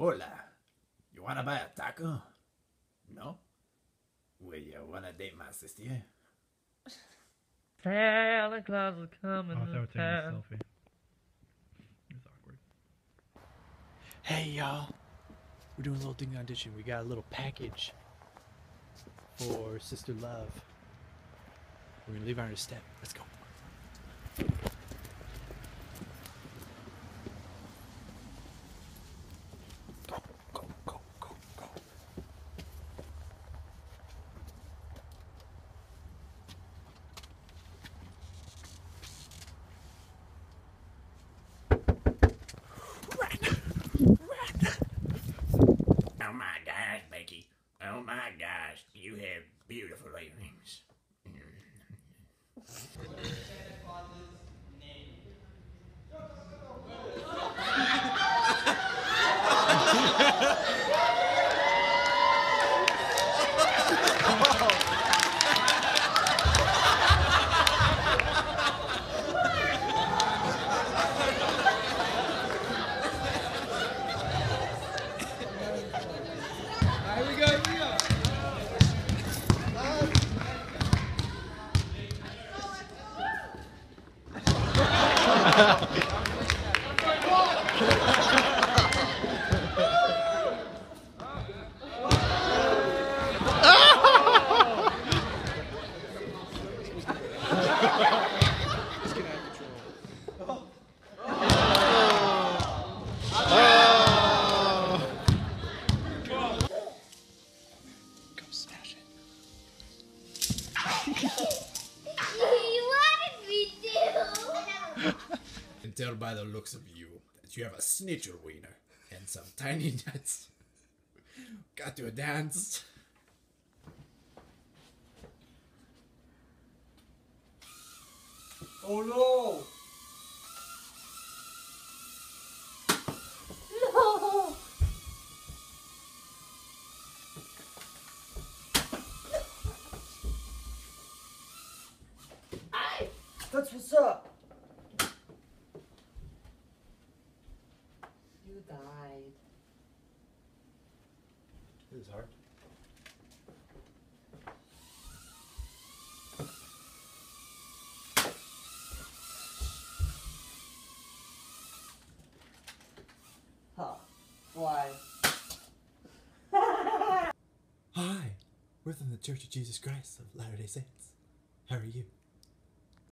Hola. You wanna buy a taco? No? Well, you wanna date my sister? Santa Claus is coming Oh, I thought I to was taking a town. selfie. It's awkward. Hey y'all, we're doing a little thing audition. We got a little package for Sister Love. We're gonna leave her on her step. Let's go. Go, go, go, go, go. Oh my gosh, Becky. Oh my gosh, you have beautiful earrings. Go. You wanted me to. can tell by the looks of you that you have a snitcher wiener and some tiny nuts. Got to a dance. Oh no! No. That's what's up! You died. This is hard. Huh. Why? Hi, we're from the Church of Jesus Christ of Latter day Saints. How are you?